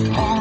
Oh.